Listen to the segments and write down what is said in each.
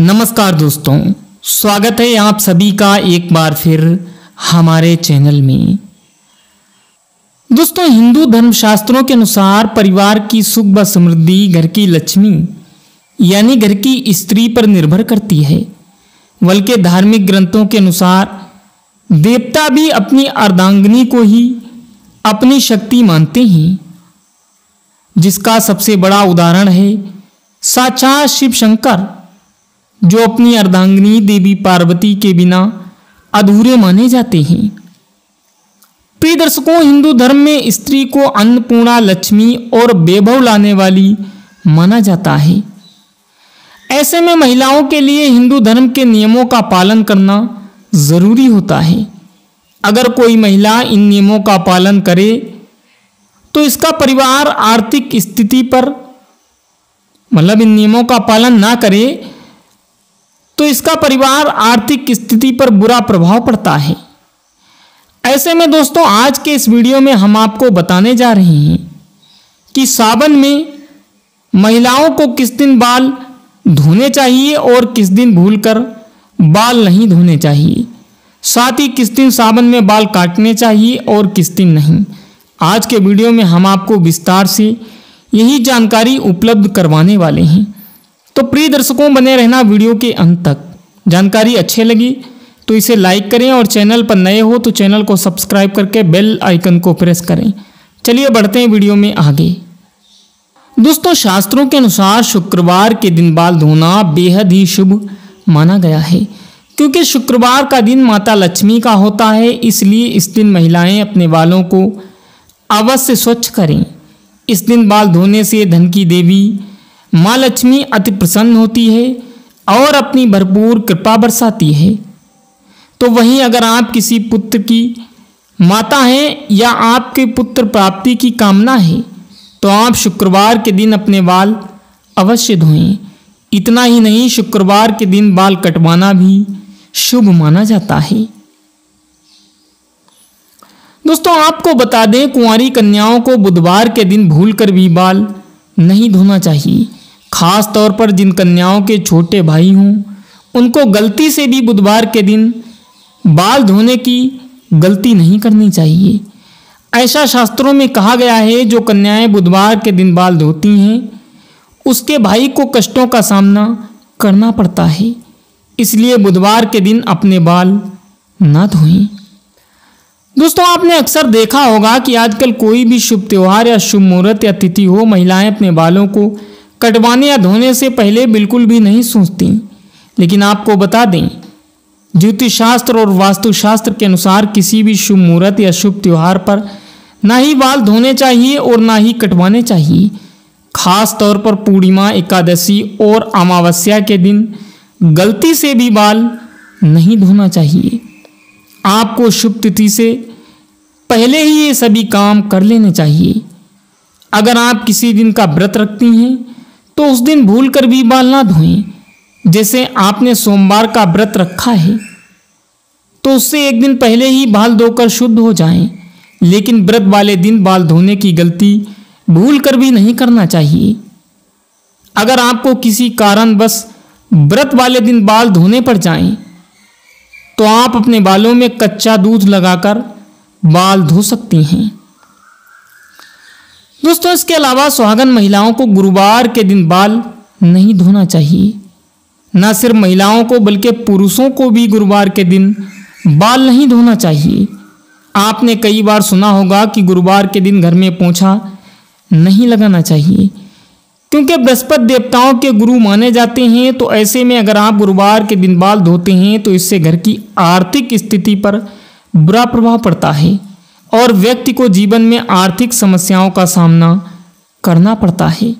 नमस्कार दोस्तों, स्वागत है आप सभी का एक बार फिर हमारे चैनल में। दोस्तों, हिंदू धर्म शास्त्रों के अनुसार परिवार की सुख व समृद्धि घर की लक्ष्मी, यानी घर की स्त्री पर निर्भर करती है। बल्कि धार्मिक ग्रंथों के अनुसार देवता भी अपनी अर्धांगिनी को ही अपनी शक्ति मानते हैं। जिसका सबसे बड़ा उदाहरण है साक्षात शिव शंकर। जो अपनी अर्धांगिनी देवी पार्वती के बिना अधूरे माने जाते हैं। प्रिय दर्शकों हिंदू धर्म में स्त्री को अन्नपूर्णा, लक्ष्मी और वैभव लाने वाली माना जाता है। ऐसे में महिलाओं के लिए हिंदू धर्म के नियमों का पालन करना ज़रूरी होता है। अगर कोई महिला इन नियमों का पालन करे तो इसका परिवार आर्थिक स्थिति पर मतलब इन नियमों का पालन ना करे तो इसका परिवार आर्थिक स्थिति पर बुरा प्रभाव पड़ता है। ऐसे में दोस्तों, आज के इस वीडियो में हम आपको बताने जा रहे हैं कि सावन में महिलाओं को किस दिन बाल धोने चाहिए और किस दिन भूलकर बाल नहीं धोने चाहिए। साथ ही किस दिन सावन में बाल काटने चाहिए और किस दिन नहीं। आज के वीडियो में हम आपको विस्तार से यही जानकारी उपलब्ध करवाने वाले हैं। तो प्रिय दर्शकों बने रहना वीडियो के अंत तक। जानकारी अच्छी लगी तो इसे लाइक करें और चैनल पर नए हो तो चैनल को सब्सक्राइब करके बेल आइकन को प्रेस करें। चलिए बढ़ते हैं वीडियो में आगे। दोस्तों, शास्त्रों के अनुसार शुक्रवार के दिन बाल धोना बेहद ही शुभ माना गया है। क्योंकि शुक्रवार का दिन माता लक्ष्मी का होता है, इसलिए इस दिन महिलाएँ अपने बालों को अवश्य स्वच्छ करें। इस दिन बाल धोने से धन की देवी माँ लक्ष्मी अति प्रसन्न होती है और अपनी भरपूर कृपा बरसाती है। तो वहीं अगर आप किसी पुत्र की माता हैं या आपके पुत्र प्राप्ति की कामना है तो आप शुक्रवार के दिन अपने बाल अवश्य धोएँ। इतना ही नहीं, शुक्रवार के दिन बाल कटवाना भी शुभ माना जाता है। दोस्तों, आपको बता दें, कुंवारी कन्याओं को बुधवार के दिन भूलकर भी बाल नहीं धोना चाहिए। खास तौर पर जिन कन्याओं के छोटे भाई हों, उनको गलती से भी बुधवार के दिन बाल धोने की गलती नहीं करनी चाहिए। ऐसा शास्त्रों में कहा गया है, जो कन्याएँ बुधवार के दिन बाल धोती हैं, उसके भाई को कष्टों का सामना करना पड़ता है। इसलिए बुधवार के दिन अपने बाल ना धोएँ। दोस्तों, आपने अक्सर देखा होगा कि आजकल कोई भी शुभ त्यौहार या शुभ मुहूर्त या तिथि हो, महिलाएँ अपने बालों को कटवाने या धोने से पहले बिल्कुल भी नहीं सोचती लेकिन आपको बता दें ज्योतिष शास्त्र और वास्तुशास्त्र के अनुसार किसी भी शुभ मुहूर्त या शुभ त्यौहार पर ना ही बाल धोने चाहिए और ना ही कटवाने चाहिए। खास तौर पर पूर्णिमा, एकादशी और अमावस्या के दिन गलती से भी बाल नहीं धोना चाहिए। आपको शुभ तिथि से पहले ही ये सभी काम कर लेने चाहिए। अगर आप किसी दिन का व्रत रखती हैं तो उस दिन भूल कर भी बाल ना धोएँ। जैसे आपने सोमवार का व्रत रखा है तो उससे एक दिन पहले ही बाल धोकर शुद्ध हो जाएँ। लेकिन व्रत वाले दिन बाल धोने की गलती भूल कर भी नहीं करना चाहिए। अगर आपको किसी कारण बस व्रत वाले दिन बाल धोने पड़ जाएँ तो आप अपने बालों में कच्चा दूध लगाकर बाल धो सकती हैं। दोस्तों, इसके अलावा सुहागन महिलाओं को गुरुवार के दिन बाल नहीं धोना चाहिए। न सिर्फ़ महिलाओं को, बल्कि पुरुषों को भी गुरुवार के दिन बाल नहीं धोना चाहिए। आपने कई बार सुना होगा कि गुरुवार के दिन घर में पोछा नहीं लगाना चाहिए। क्योंकि बृहस्पति देवताओं के गुरु माने जाते हैं तो ऐसे में अगर आप गुरुवार के दिन बाल धोते हैं तो इससे घर की आर्थिक स्थिति पर बुरा प्रभाव पड़ता है। और व्यक्ति को जीवन में आर्थिक समस्याओं का सामना करना पड़ता है।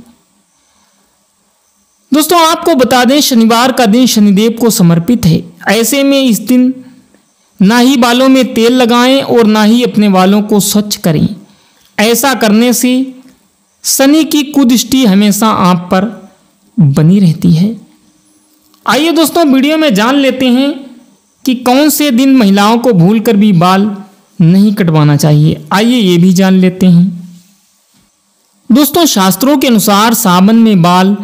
दोस्तों, आपको बता दें, शनिवार का दिन शनिदेव को समर्पित है। ऐसे में इस दिन ना ही बालों में तेल लगाएँ और ना ही अपने बालों को स्वच्छ करें। ऐसा करने से शनि की कुदृष्टि हमेशा आप पर बनी रहती है। आइए दोस्तों, वीडियो में जान लेते हैं कि कौन से दिन महिलाओं को भूल कर भी बाल नहीं कटवाना चाहिए। आइए ये भी जान लेते हैं। दोस्तों, शास्त्रों के अनुसार सावन में बाल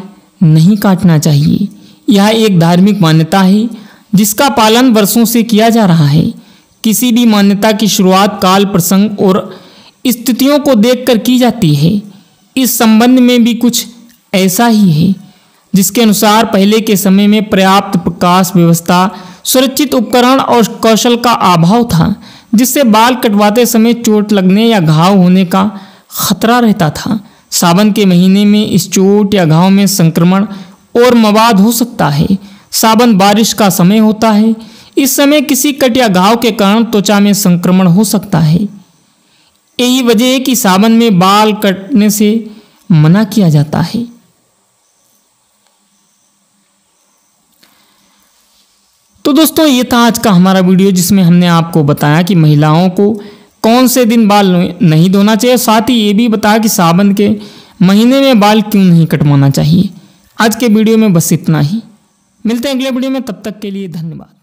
नहीं काटना चाहिए। यह एक धार्मिक मान्यता है, जिसका पालन वर्षों से किया जा रहा है। किसी भी मान्यता की शुरुआत काल, प्रसंग और स्थितियों को देखकर की जाती है। इस संबंध में भी कुछ ऐसा ही है, जिसके अनुसार पहले के समय में पर्याप्त प्रकाश व्यवस्था, सुरक्षित उपकरण और कौशल का अभाव था। जिससे बाल कटवाते समय चोट लगने या घाव होने का खतरा रहता था। सावन के महीने में इस चोट या घाव में संक्रमण और मवाद हो सकता है। सावन बारिश का समय होता है। इस समय किसी कट या घाव के कारण त्वचा में संक्रमण हो सकता है। यही वजह है कि सावन में बाल कटने से मना किया जाता है। तो दोस्तों, ये था आज का हमारा वीडियो जिसमें हमने आपको बताया कि महिलाओं को कौन से दिन बाल नहीं धोना चाहिए। साथ ही ये भी बताया कि सावन के महीने में बाल क्यों नहीं कटवाना चाहिए। आज के वीडियो में बस इतना ही। मिलते हैं अगले वीडियो में। तब तक के लिए धन्यवाद।